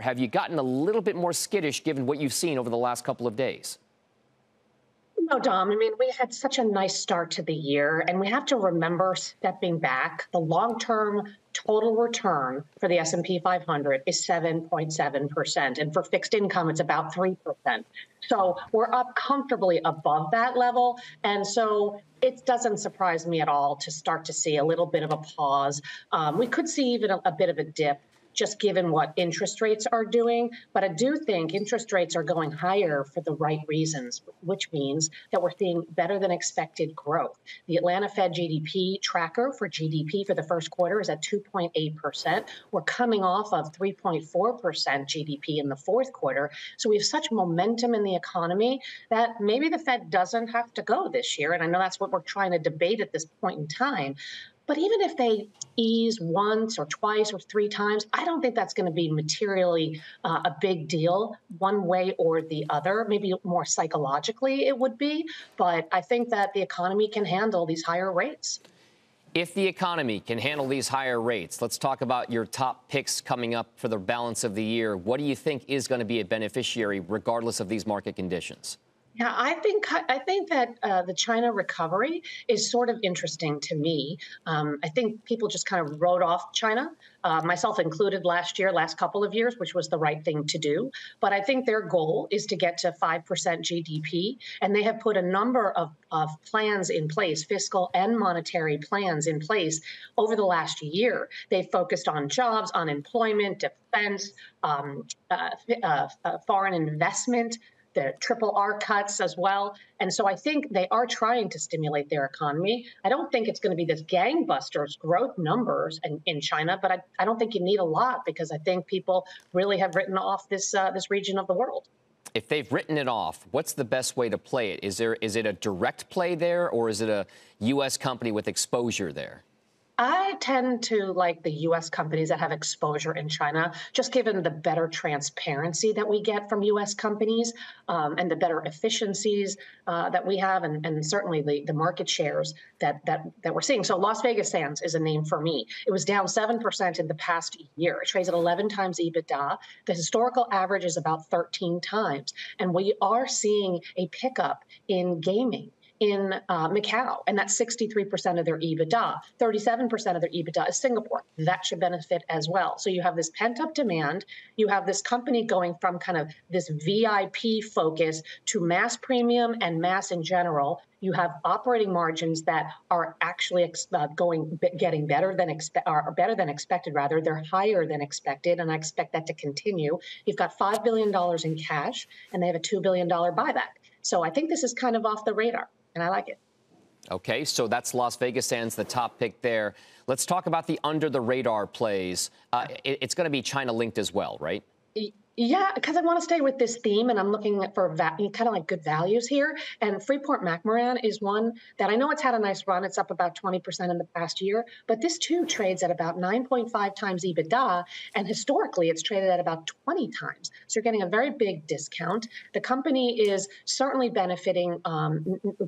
Have you gotten a little bit more skittish given what you've seen over the last couple of days? No, Dom. I mean, we had such a nice start to the year, and we have to remember stepping back. The long-term total return for the S&P 500 is 7.7%, and for fixed income, it's about 3%. So we're up comfortably above that level, and so it doesn't surprise me at all to start to see a little bit of a pause. Um, we could see even a, a bit of a dip just given what interest rates are doing. But I do think interest rates are going higher for the right reasons, which means that we're seeing better than expected growth. The Atlanta Fed GDP tracker for GDP for the first quarter is at 2.8%. We're coming off of 3.4% GDP in the fourth quarter. So we have such momentum in the economy that maybe the Fed doesn't have to go this year. And I know that's what we're trying to debate at this point in time. But even if they ease once or twice or three times, I don't think that's going to be materially uh, a big deal one way or the other. Maybe more psychologically it would be, but I think that the economy can handle these higher rates. If the economy can handle these higher rates, let's talk about your top picks coming up for the balance of the year. What do you think is going to be a beneficiary regardless of these market conditions? Yeah, I think I think that uh, the China recovery is sort of interesting to me. Um, I think people just kind of wrote off China, uh, myself included, last year, last couple of years, which was the right thing to do. But I think their goal is to get to five percent GDP, and they have put a number of, of plans in place, fiscal and monetary plans in place over the last year. They focused on jobs, on employment, defense, um, uh, uh, uh foreign investment the triple R cuts as well. And so I think they are trying to stimulate their economy. I don't think it's going to be this gangbusters growth numbers in, in China, but I, I don't think you need a lot because I think people really have written off this uh, this region of the world. If they've written it off, what's the best way to play it? Is there is it a direct play there, or is it a U.S. company with exposure there? I tend to like the US companies that have exposure in China, just given the better transparency that we get from US companies um, and the better efficiencies uh, that we have, and, and certainly the, the market shares that, that, that we're seeing. So, Las Vegas Sands is a name for me. It was down 7% in the past year. It trades at 11 times EBITDA. The historical average is about 13 times. And we are seeing a pickup in gaming in uh, Macau, and that's 63% of their EBITDA. 37% of their EBITDA is Singapore. That should benefit as well. So you have this pent up demand. You have this company going from kind of this VIP focus to mass premium and mass in general. You have operating margins that are actually uh, going getting better than are better than expected. Rather, they're higher than expected, and I expect that to continue. You've got five billion dollars in cash, and they have a two billion dollar buyback. So I think this is kind of off the radar and I like it. Okay, so that's Las Vegas Sands, the top pick there. Let's talk about the under the radar plays. Uh, it, it's going to be China linked as well, right? Yeah, because I want to stay with this theme, and I'm looking for va- kind of like good values here. And Freeport McMoRan is one that I know it's had a nice run. It's up about 20% in the past year, but this too trades at about 9.5 times EBITDA, and historically it's traded at about 20 times. So you're getting a very big discount. The company is certainly benefiting, um,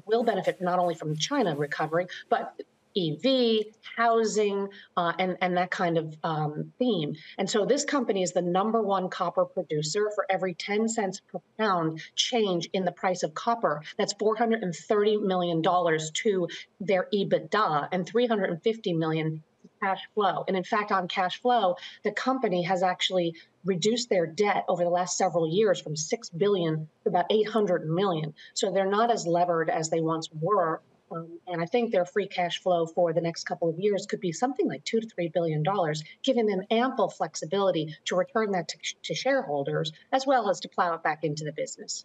will benefit not only from China recovering, but EV, housing, uh, and, and that kind of um, theme. And so this company is the number one copper producer for every 10 cents per pound change in the price of copper. That's $430 million to their EBITDA and $350 million cash flow. And in fact, on cash flow, the company has actually reduced their debt over the last several years from 6 billion to about 800 million. So they're not as levered as they once were um, and I think their free cash flow for the next couple of years could be something like two to three billion dollars, giving them ample flexibility to return that to, to shareholders as well as to plow it back into the business.